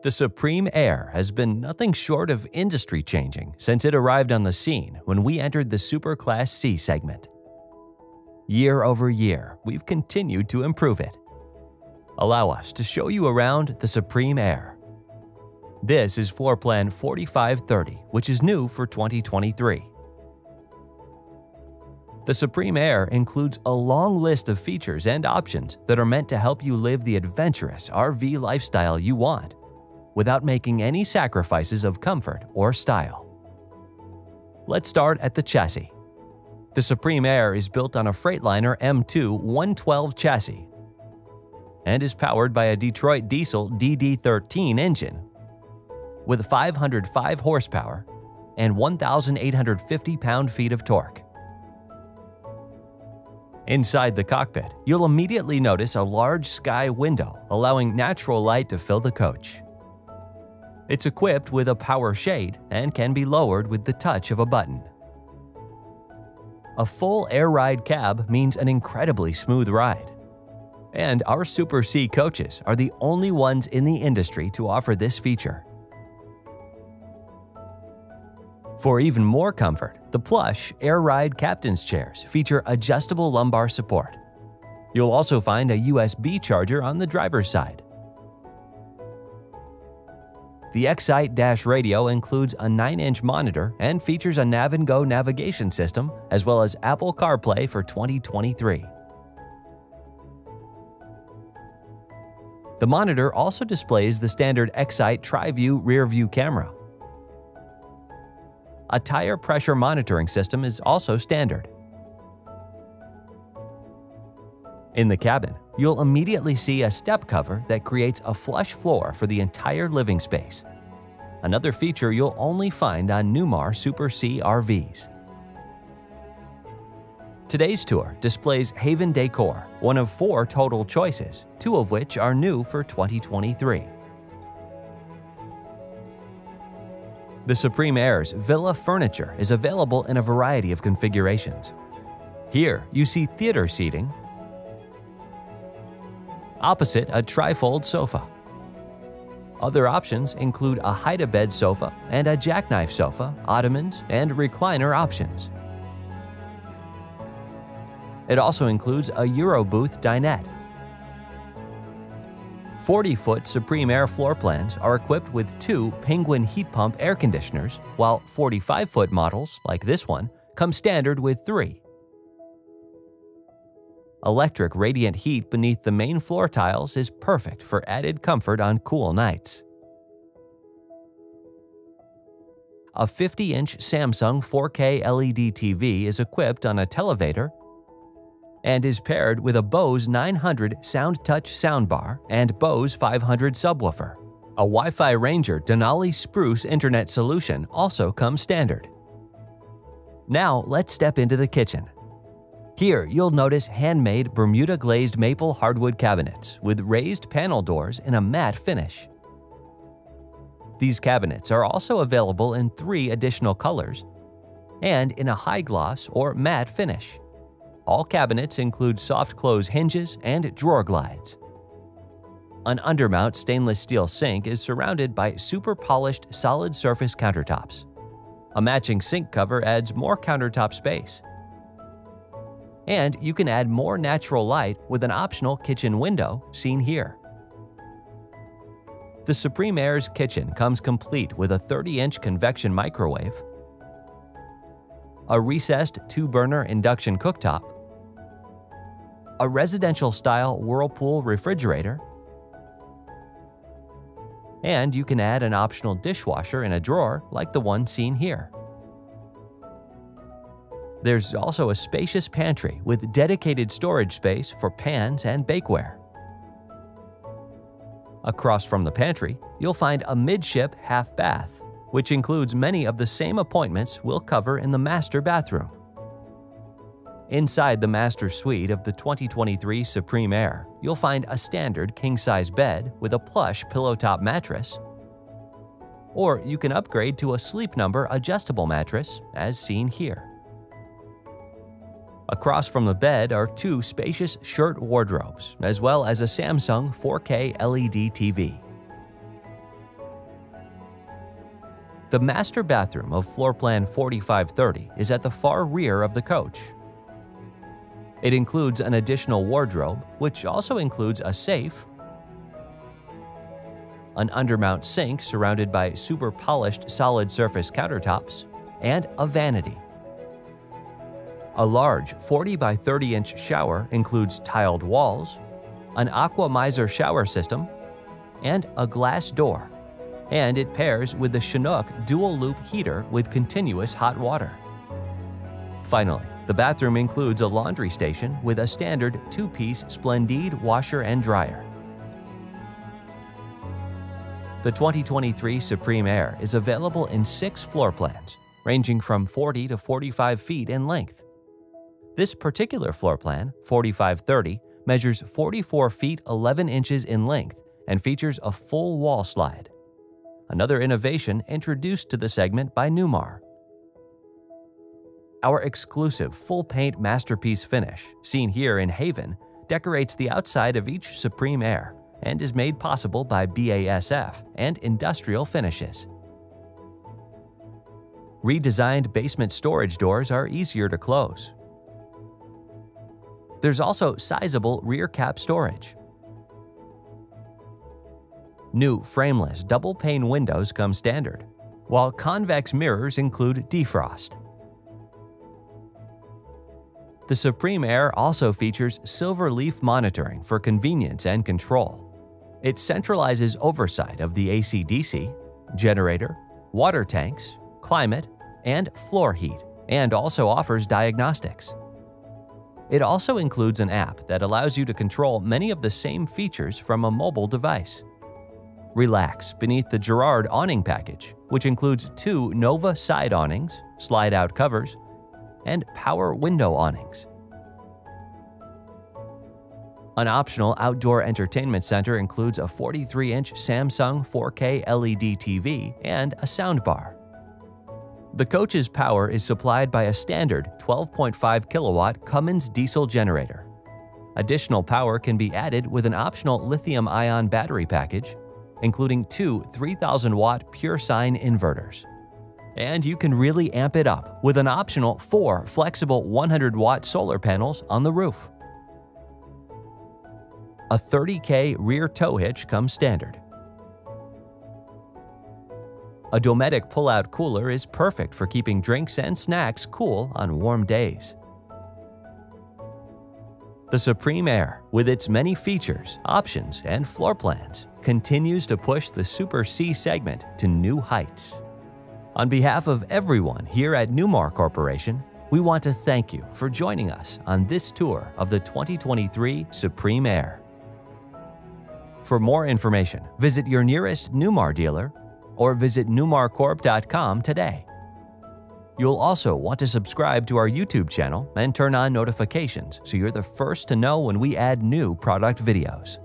The Supreme Aire has been nothing short of industry changing since it arrived on the scene when we entered the Super Class C segment. Year over year, we've continued to improve it. Allow us to show you around the Supreme Aire. This is floor plan 4530, which is new for 2023. The Supreme Aire includes a long list of features and options that are meant to help you live the adventurous RV lifestyle you want without making any sacrifices of comfort or style. Let's start at the chassis. The Supreme Aire is built on a Freightliner M2 112 chassis and is powered by a Detroit diesel DD13 engine with 505 horsepower and 1,850 pound-feet of torque. Inside the cockpit, you'll immediately notice a large sky window allowing natural light to fill the coach. It's equipped with a power shade and can be lowered with the touch of a button. A full air ride cab means an incredibly smooth ride. And our Super C coaches are the only ones in the industry to offer this feature. For even more comfort, the plush Air Ride captain's chairs feature adjustable lumbar support. You'll also find a USB charger on the driver's side. The Excite Dash radio includes a 9-inch monitor and features a Nav & Go navigation system as well as Apple CarPlay for 2023. The monitor also displays the standard Excite TriView rear-view camera. A tire pressure monitoring system is also standard. In the cabin, you'll immediately see a step cover that creates a flush floor for the entire living space. Another feature you'll only find on Newmar Super C RVs. Today's tour displays Haven Decor, one of four total choices, two of which are new for 2023. The Supreme Aire's Villa furniture is available in a variety of configurations. Here, you see theater seating, opposite a trifold sofa. Other options include a hide-a-bed sofa and a jackknife sofa, ottomans, and recliner options. It also includes a Eurobooth dinette. 40-foot Supreme Aire floor plans are equipped with two Penguin heat pump air conditioners, while 45-foot models, like this one, come standard with three. Electric radiant heat beneath the main floor tiles is perfect for added comfort on cool nights. A 50-inch Samsung 4K LED TV is equipped on a televator and is paired with a Bose 900 SoundTouch soundbar and Bose 500 subwoofer. A Wi-Fi Ranger Denali Spruce internet solution also comes standard. Now let's step into the kitchen. Here, you'll notice handmade Bermuda glazed maple hardwood cabinets with raised panel doors in a matte finish. These cabinets are also available in three additional colors and in a high gloss or matte finish. All cabinets include soft close hinges and drawer glides. An undermount stainless steel sink is surrounded by super polished solid surface countertops. A matching sink cover adds more countertop space. And you can add more natural light with an optional kitchen window seen here. The Supreme Aire's kitchen comes complete with a 30-inch convection microwave, a recessed two-burner induction cooktop, a residential-style Whirlpool refrigerator, and you can add an optional dishwasher in a drawer like the one seen here. There's also a spacious pantry with dedicated storage space for pans and bakeware. Across from the pantry, you'll find a midship half bath, which includes many of the same appointments we'll cover in the master bathroom. Inside the master suite of the 2023 Supreme Aire, you'll find a standard king-size bed with a plush pillow-top mattress. Or you can upgrade to a Sleep Number adjustable mattress, as seen here. Across from the bed are two spacious shirt wardrobes, as well as a Samsung 4K LED TV. The master bathroom of floor plan 4530 is at the far rear of the coach. It includes an additional wardrobe, which also includes a safe, an undermount sink surrounded by super polished solid surface countertops, and a vanity. A large 40 by 30 inch shower includes tiled walls, an Aqua Miser shower system, and a glass door and it pairs with the Chinook dual loop heater with continuous hot water. Finally, the bathroom includes a laundry station with a standard two-piece Splendide washer and dryer. The 2023 Supreme Aire is available in six floor plans, ranging from 40 to 45 feet in length. This particular floor plan, 4530, measures 44 feet 11 inches in length and features a full wall slide another innovation introduced to the segment by Newmar. Our exclusive full paint masterpiece finish, seen here in Haven, decorates the outside of each Supreme Aire and is made possible by BASF and industrial finishes. Redesigned basement storage doors are easier to close. There's also sizable rear cap storage, New frameless double pane windows come standard, while convex mirrors include defrost. The Supreme Aire also features Silverleaf monitoring for convenience and control. It centralizes oversight of the AC-DC, generator, water tanks, climate, and floor heat, and also offers diagnostics. It also includes an app that allows you to control many of the same features from a mobile device. Relax beneath the Girard awning package, which includes two Nova side awnings, slide-out covers, and power window awnings. An optional outdoor entertainment center includes a 43-inch Samsung 4K LED TV and a soundbar. The coach's power is supplied by a standard 12.5 kilowatt Cummins diesel generator. Additional power can be added with an optional lithium-ion battery package including two 3000 watt pure sine inverters. And you can really amp it up with an optional four flexible 100 watt solar panels on the roof. A 30K rear tow hitch comes standard. A Dometic pull-out cooler is perfect for keeping drinks and snacks cool on warm days. The Supreme Aire, with its many features, options, and floor plans, continues to push the Super C segment to new heights. On behalf of everyone here at Newmar Corporation, we want to thank you for joining us on this tour of the 2023 Supreme Aire. For more information, visit your nearest Newmar dealer or visit newmarcorp.com today. You'll also want to subscribe to our YouTube channel and turn on notifications so you're the first to know when we add new product videos.